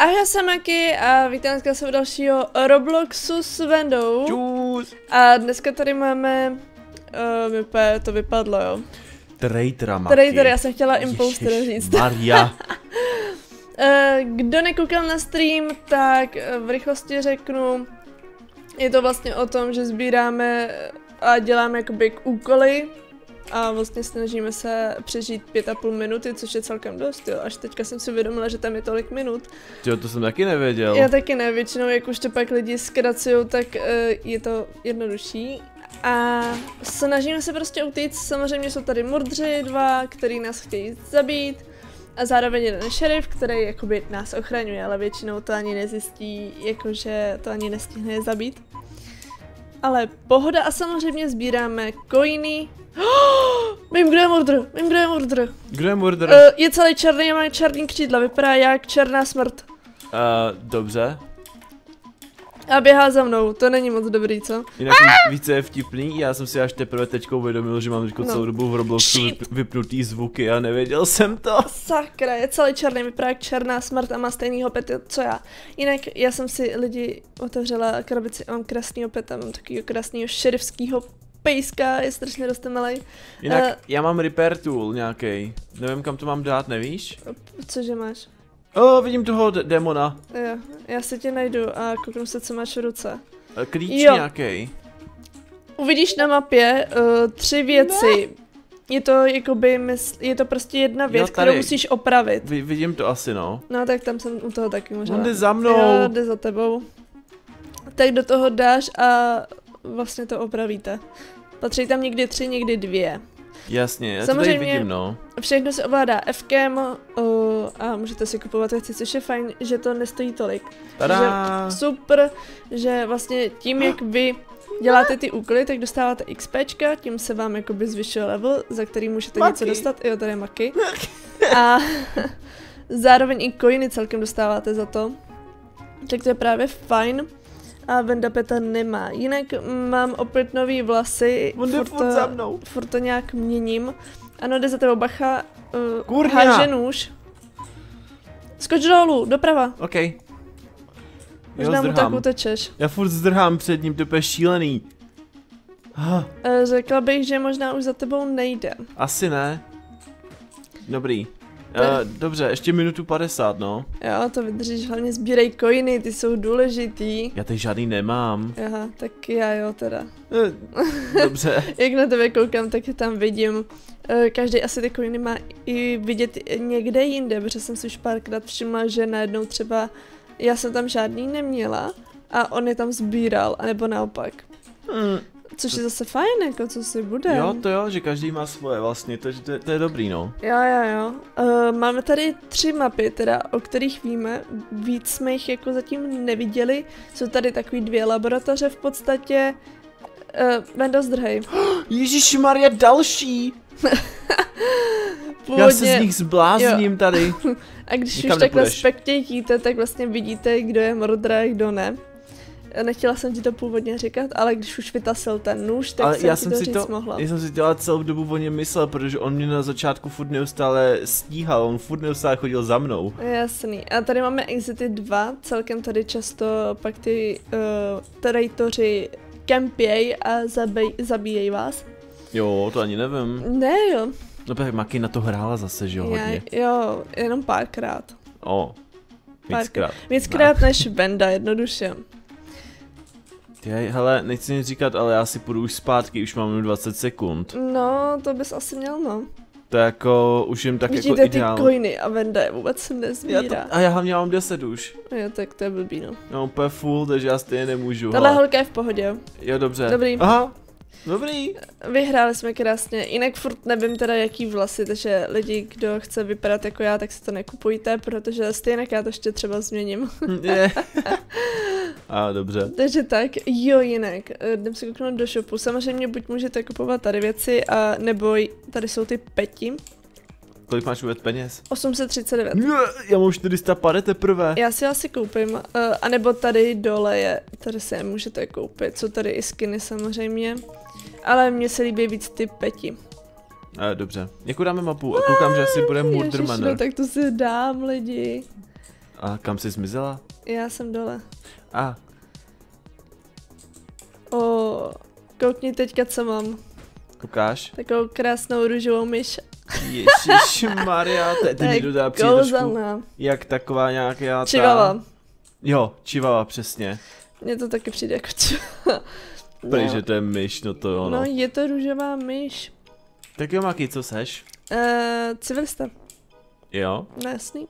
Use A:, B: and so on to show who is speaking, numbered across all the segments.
A: Ahoj, já jsem Maki a vítám dneska se u dalšího Robloxu s Vendou.
B: Čus!
A: A dneska tady máme, uh, mi úplně to vypadlo, jo.
B: Traitera, Maki.
A: Trader, já jsem chtěla imposter říct.
B: Maria.
A: Uh, kdo nekoukal na stream, tak uh, v rychlosti řeknu, je to vlastně o tom, že sbíráme a děláme jakoby úkoly a vlastně snažíme se přežít pět a půl minuty, což je celkem dost, jo. Až teďka jsem si uvědomila, že tam je tolik minut.
B: Jo, to jsem taky nevěděl.
A: Já taky ne, většinou jak už to pak lidi zkracují, tak uh, je to jednodušší. A snažíme se prostě utíct, samozřejmě jsou tady murdři dva, který nás chtějí zabít. A zároveň jeden šerif, který jakoby nás ochraňuje, ale většinou to ani nezjistí, jakože to ani nestihne je zabít. Ale pohoda a samozřejmě sbíráme coiny. Oh, vím, kdo je murdr, vím, kdo je murdr.
B: Kdo je murder?
A: Uh, je celý černý a má černý křídla, vypadá jak černá smrt.
B: Uh, dobře.
A: A běhá za mnou, to není moc dobrý, co?
B: Jinak více je vtipný, já jsem si až teprve teďka uvědomil, že mám teďko
A: No.
B: celou dobu v Robloxu vyp- vypnutý zvuky a nevěděl jsem to.
A: Sakra, je celý černý, vypadá jak černá smrt a má stejnýho pet, co já. Jinak já jsem si lidi otevřela krabici a mám krásnýho peta, mám takovýho krásného šerifského pejska, je strašně dostemelej.
B: Jinak
A: Eh.
B: já mám repair tool nějaký. Nevím kam to mám dát, nevíš?
A: Cože máš?
B: O, vidím toho demona.
A: Jo, já si tě najdu a kouknu se, co máš v ruce.
B: Eh, Klíč
A: Jo.
B: nějaký.
A: Uvidíš na mapě uh, tři věci. Je to jakoby, mysl, je to prostě jedna věc,
B: Jo, tady.
A: kterou musíš opravit.
B: Vi- vidím to asi, no.
A: No tak tam jsem u toho taky možná.
B: On jde za mnou.
A: Jo, jde za tebou. Tak do toho dáš a vlastně to opravíte. Patří tam někdy tři, někdy dvě.
B: Jasně, já to
A: Samozřejmě-
B: tady vidím, no.
A: Všechno se ovládá Fkem uh, a můžete si kupovat věci, což je fajn, že to nestojí tolik.
B: Tada!
A: Super, že vlastně tím, jak vy děláte ty úkoly, tak dostáváte XPčka, tím se vám jakoby zvyšuje level, za který můžete něco
B: Maky.
A: dostat. Jo, tady je maky. A zároveň i coiny celkem dostáváte za to. Tak to je právě fajn. A Venda Peta nemá. Jinak mám opět nový vlasy.
B: On
A: furt
B: furt za mnou.
A: Furt to nějak měním. Ano, jde za tebou bacha. Uh,
B: Kurňa!
A: háže nůž. Skoč dolů, doprava.
B: OK.
A: Možná mu tak utečeš.
B: Já furt zdrhám před ním, to je šílený. Ah,
A: Eh, Řekla bych, že možná už za tebou nejde.
B: asi ne. Dobrý. Uh, dobře, ještě minutu 50, no.
A: Jo, to vydržíš, hlavně sbírej coiny, ty jsou důležitý.
B: Já tady žádný nemám.
A: Aha, tak já jo teda.
B: Eh, dobře.
A: Jak na tebe koukám, tak je tam vidím. Eh, Každý asi ty coiny má i vidět někde jinde, protože jsem si už párkrát všimla, že najednou třeba já jsem tam žádný neměla a on je tam sbíral, anebo naopak.
B: Hmm.
A: Což je zase fajn, jako co si bude.
B: Jo, to jo, že každý má svoje vlastně, to, to, to je dobrý, no.
A: Jo, jo, jo. Uh, máme tady tři mapy, teda, o kterých víme. Víc jsme jich jako zatím neviděli. Jsou tady takový dvě laboratoře v podstatě. Uh, Vendo, zdrhej.
B: Ježíši Maria, další! Já se z nich zblázním tady.
A: A když
B: Nikam
A: už takhle
B: nepůjdeš.
A: spektějíte, tak vlastně vidíte, kdo je mordra a kdo ne. Nechtěla jsem ti to původně říkat, ale když už vytasil ten nůž, tak
B: Ale
A: jsem
B: já
A: ti
B: jsem
A: to
B: si
A: říct
B: to,
A: mohla.
B: já jsem si dělal celou dobu o něm myslel, protože on mě na začátku furt neustále stíhal, on furt neustále chodil za mnou.
A: Jasný. A tady máme Exity 2, celkem tady často pak ty uh, traitoři kempěj a zabij, zabíjejí vás.
B: Jo, to ani nevím.
A: Ne jo,
B: No tak Maki na to hrála zase, že jo, hodně.
A: já, jo, jenom párkrát.
B: O, víckrát.
A: Víckrát než Benda, jednoduše.
B: Ty, hele, nechci nic říkat, ale já si půjdu už zpátky, už mám jenom 20 sekund.
A: No, to bys asi měl, no.
B: To je jako, už jim tak
A: Vidíte
B: jako
A: ty
B: ideál.
A: coiny a Venda je vůbec
B: Já
A: nezbírá.
B: to, a já hlavně mám 10 už.
A: Jo, tak to je blbý, no.
B: Já mám úplně full, takže já stejně nemůžu.
A: Tahle holka je v pohodě, jo.
B: Jo, dobře.
A: Dobrý.
B: Aha, dobrý.
A: Vyhráli jsme krásně, jinak furt nevím teda jaký vlasy, takže lidi, kdo chce vypadat jako já, tak si to nekupujte, protože stejně já to ještě třeba změním.
B: A dobře.
A: Takže tak, jo jinak, eh, jdem se kouknout do shopu, samozřejmě buď můžete kupovat tady věci, a nebo tady jsou ty peti,
B: Kolik máš vůbec peněz?
A: 839.
B: Ne, Já mám 450 teprve.
A: Já si asi koupím, uh, anebo tady dole je, tady si je můžete koupit, jsou tady i skiny samozřejmě, ale mně se líbí víc ty peti.
B: A, dobře. Jakou dáme mapu? A koukám, že asi bude Murder Manor.
A: no tak to si dám lidi.
B: A kam jsi zmizela?
A: Já jsem dole.
B: A,
A: O, koukni teďka, co mám.
B: koukáš?
A: Takovou krásnou růžovou myš.
B: Ježíš Maria, te,
A: To
B: ty
A: je
B: mi teda přijde trošku jak taková nějaká ta...
A: Čivava.
B: Jo, čivava, přesně.
A: Mně to taky přijde jako čivava.
B: Prý, že to je myš, no to jo, no.
A: no, je to růžová myš.
B: Tak jo, Maki, co seš?
A: Uh, civilista.
B: Jo?
A: No, jasný.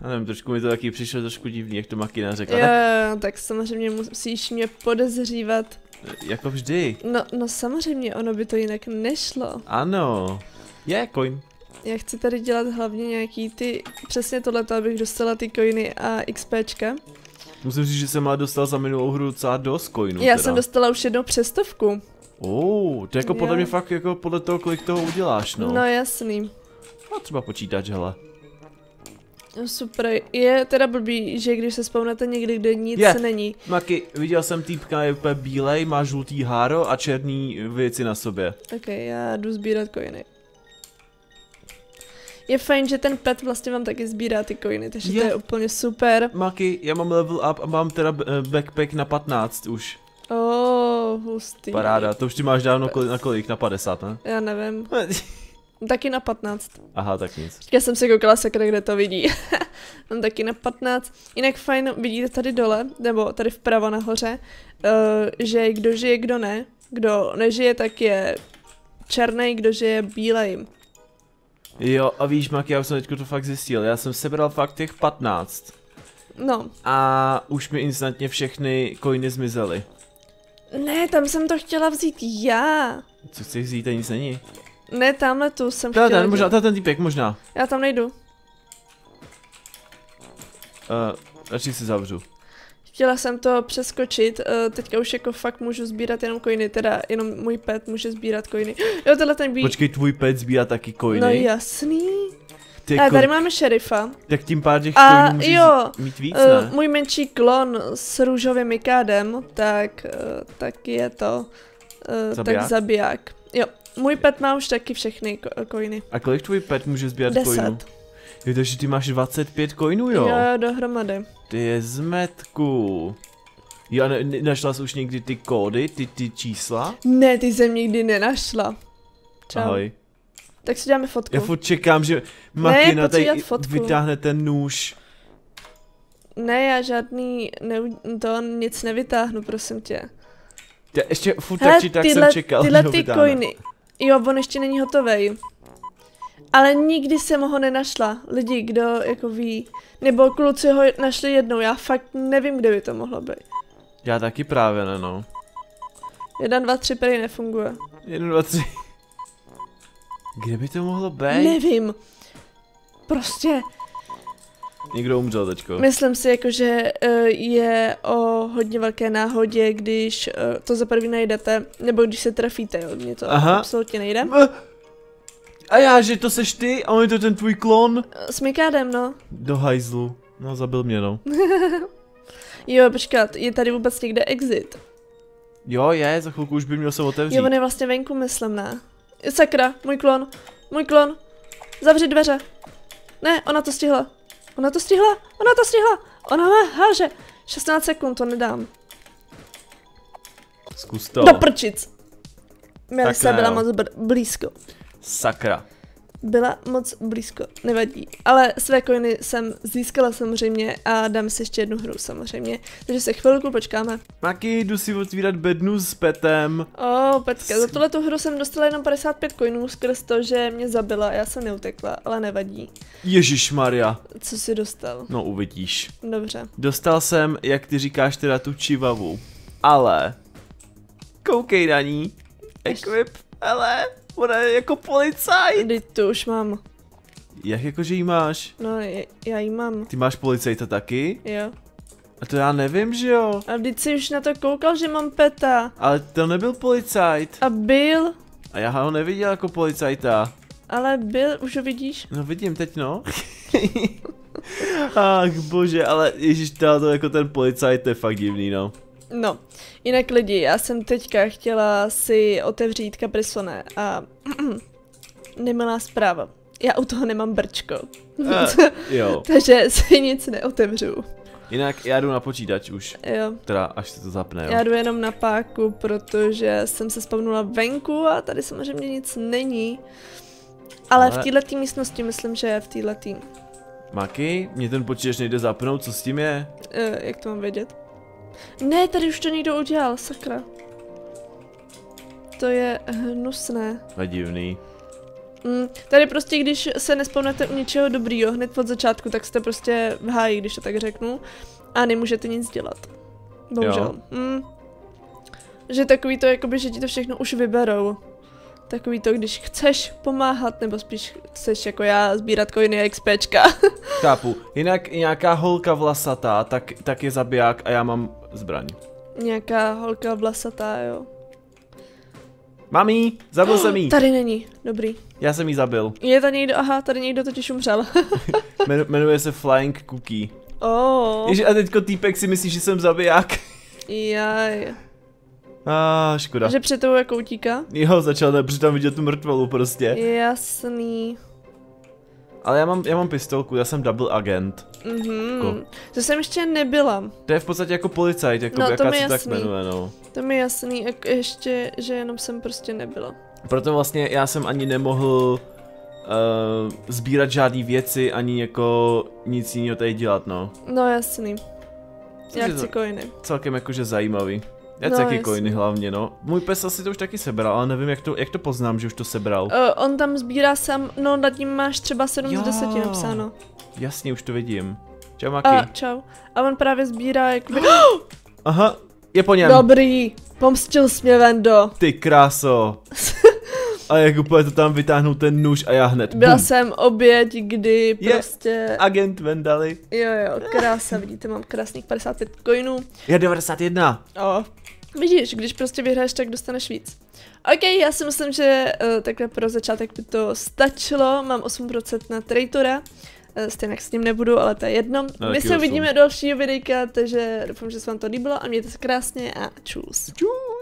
B: Já nevím, trošku mi to taky přišlo trošku divný, jak to Makina řekla.
A: Jo,
B: tak
A: samozřejmě musíš mě podezřívat.
B: Jako vždy.
A: No, no samozřejmě, ono by to jinak nešlo.
B: Ano. Je, coin.
A: Já chci tady dělat hlavně nějaký ty, přesně tohleto, abych dostala ty coiny a XPčka.
B: Musím říct, že jsem ale dostal za minulou hru docela dost coinů
A: Já
B: teda.
A: jsem dostala už jednou přestovku.
B: Oh, to jako podle
A: Jo.
B: mě fakt jako podle toho, kolik toho uděláš, no.
A: No, jasný.
B: A třeba počítač, hele.
A: No, super. Je teda blbý, že když se spawnete někdy, kde nic
B: Je.
A: není.
B: Maky, viděl jsem týpka, je úplně bílej, má žlutý háro a černý věci na sobě.
A: Ok, já jdu sbírat coiny. Je fajn, že ten pet vlastně vám taky sbírá ty coiny, takže
B: Je.
A: to je úplně super.
B: Maky, já mám level up a mám teda eh, backpack na 15 už.
A: Oh, hustý.
B: Paráda, to už ty máš dávno na kolik? Na 50, ne?
A: Já nevím. Taky na 15.
B: Aha, tak nic.
A: Teďka jsem se koukala sakra, kde to vidí. Mám taky na 15. Jinak fajn, vidíte tady dole, nebo tady vpravo nahoře, uh, že kdo žije, kdo ne. Kdo nežije, tak je černý, kdo žije bílej.
B: Jo, a víš, Maky, já už jsem teďko to fakt zjistil. Já jsem sebral fakt těch 15.
A: No,
B: A už mi instantně všechny coiny zmizely.
A: ne, tam jsem to chtěla vzít já.
B: Co chceš vzít, to nic není.
A: Ne, tamhle tu jsem chtěla.
B: ten, možná, ten týpek, možná.
A: Já tam nejdu.
B: Uh, radši si zavřu.
A: Chtěla jsem to přeskočit, uh, teďka už jako fakt můžu sbírat jenom coiny, teda jenom můj pet může sbírat coiny. Jo, tenhle ten bí...
B: Počkej, tvůj pet sbírá taky coiny.
A: No jasný.
B: Ty
A: A
B: jako,
A: tady máme šerifa.
B: tak tím pár těch
A: A jo,
B: mít víc,
A: Uh, můj menší klon s růžovým mikádem, tak, uh, tak je to uh,
B: Zabiják?
A: tak zabiják. Jo, můj pet má už taky všechny ko- coiny.
B: A kolik tvůj pet může sbírat coinů?
A: Deset.
B: Jo, takže ty máš 25 coinů, jo?
A: Jo, dohromady.
B: Ty je zmetku. Jo, a ne, ne, našla jsi už někdy ty kódy, ty, ty čísla?
A: Ne, ty jsem nikdy nenašla. Čau.
B: Ahoj.
A: Tak si dáme fotku.
B: Já furt čekám, že Makina
A: pojď si
B: tady vytáhne ten nůž.
A: Ne, já žádný, ne, to nic nevytáhnu, prosím tě.
B: Já ještě furt tak či tak
A: tyhle,
B: jsem čekal,
A: tyhle
B: že ho
A: ty
B: vytáhne.
A: coiny. Jo, on ještě není hotovej. Ale nikdy jsem ho nenašla. Lidi, kdo jako ví. Nebo kluci ho našli jednou, já fakt nevím, kde by to mohlo být.
B: Já taky právě ne, no.
A: Jeden, dva, tři prý nefunguje.
B: Jeden, dva, tři. Kde by to mohlo být?
A: Nevím. Prostě,
B: Někdo umřel teďko.
A: myslím si jako, že uh, je o hodně velké náhodě, když uh, to za první najdete, nebo když se trafíte, jo, mně to
B: Aha.
A: absolutně nejde.
B: Eh, A já, že to seš ty a on je to ten tvůj klon?
A: Eh, S Mikádem, no.
B: Do hajzlu. No, zabil mě, no.
A: Jo, počkat, je tady vůbec někde exit?
B: Jo, je, za chvilku už by měl se otevřít.
A: Jo, on je vlastně venku, myslím, ne? Sakra, můj klon, můj klon. Zavři dveře. Ne, ona to stihla. Ona to stihla, ona to stihla. Ona má háže. 16 sekund, to nedám.
B: Zkus to.
A: Do prčic. Melisa
B: ne,
A: byla moc br- blízko.
B: Sakra.
A: Byla moc blízko, nevadí. Ale své coiny jsem získala samozřejmě a dám si ještě jednu hru samozřejmě. Takže se chvilku počkáme.
B: Maki, jdu si otvírat bednu s petem.
A: O, Petka, za tuhle tu hru jsem dostala jenom 55 coinů skrz to, že mě zabila, já jsem neutekla, ale nevadí.
B: Ježíš Maria.
A: Co jsi dostal?
B: No uvidíš.
A: Dobře.
B: Dostal jsem, jak ty říkáš, teda tu čivavu. Ale... Koukej na ní. Equip, ale... Ona je jako policajt.
A: Teď tu už mám.
B: Jak jako, že jí máš?
A: No, je- já ji mám.
B: Ty máš policajta taky?
A: Jo.
B: A to já nevím, že jo?
A: A vždyť jsi už na to koukal, že mám peta.
B: Ale to nebyl policajt.
A: A byl,
B: A já ho neviděl jako policajta.
A: ale byl, už ho vidíš?
B: No vidím teď, no. Ach bože, ale ježíš, to, to jako ten policajt, to je fakt divný, no.
A: No, jinak lidi, já jsem teďka chtěla si otevřít kaprisone a nemilá zpráva. já u toho nemám brčko.
B: Eh, jo.
A: Takže si nic neotevřu.
B: Jinak já jdu na počítač už.
A: Jo.
B: Teda až se to zapne, jo.
A: Já jdu jenom na páku, protože jsem se spavnula venku a tady samozřejmě nic není. Ale,
B: Ale-
A: v této místnosti myslím, že je v této.
B: Maki, mě ten počítač nejde zapnout, co s tím je?
A: Uh, jak to mám vědět? Ne, tady už to někdo udělal, sakra. To je hnusné.
B: To je divný.
A: Mm, tady prostě, když se nespomnete u něčeho dobrýho hned od začátku, tak jste prostě v háji, když to tak řeknu. A nemůžete nic dělat. Bohužel. Mm. Že takový to, jakoby, že ti to všechno už vyberou. Takový to, když chceš pomáhat, nebo spíš chceš jako já sbírat coiny a XPčka.
B: Chápu. Jinak nějaká holka vlasatá, tak, tak je zabiják a já mám zbraň.
A: Nějaká holka vlasatá, jo.
B: Mami, zabil jsem jí.
A: Tady není, dobrý.
B: Já jsem jí zabil.
A: Je tady někdo, aha, tady někdo totiž umřel.
B: Men, jmenuje se Flying Cookie.
A: oh,
B: Ježi, a teďko týpek si myslí, že jsem zabiják.
A: jaj.
B: A ah, škoda.
A: Že před tou jako utíká?
B: Jo, začal ne, přitom vidět tu mrtvolu prostě.
A: Jasný.
B: Ale já mám, já mám pistolku, já jsem double agent.
A: Mhm.
B: Jako.
A: To jsem ještě nebyla.
B: To je v podstatě jako policajt, jako
A: No,
B: jaká se tak jmenuje, no.
A: To mi jasný, jak ještě, že jenom jsem prostě nebyla.
B: Proto vlastně já jsem ani nemohl uh, sbírat žádný věci, ani jako nic jiného tady dělat, no.
A: No jasný. Já chci
B: to
A: coiny.
B: celkem jakože zajímavý. Já
A: No,
B: taky
A: jasný.
B: coiny hlavně, no. Můj pes asi to už taky sebral, ale nevím, jak to, jak to poznám, že už to sebral.
A: Uh, on tam sbírá sám, no nad ním máš třeba 7
B: Jo.
A: z 10 napsáno.
B: Jasně, už to vidím. Čau, Maki.
A: A čau. A on právě sbírá jakoby...
B: Aha, je po něm.
A: Dobrý, pomstil jsi mě Vendo.
B: Ty kráso. A jak úplně to tam vytáhnu ten nůž a já hned.
A: Byla
B: bum.
A: jsem oběť, kdy
B: Je.
A: prostě...
B: Agent Vendali.
A: Jo jo, krása, vidíte, mám krásných 55 coinů.
B: Já 91.
A: O. Vidíš, když prostě vyhraješ, tak dostaneš víc. OK, já si myslím, že uh, takhle pro začátek by to stačilo. Mám 8% na Traitora. Uh, stejně s ním nebudu, ale to je jedno.
B: No,
A: My se uvidíme dalšího videjka, takže doufám, že se vám to líbilo a mějte se krásně a čus.
B: Čus.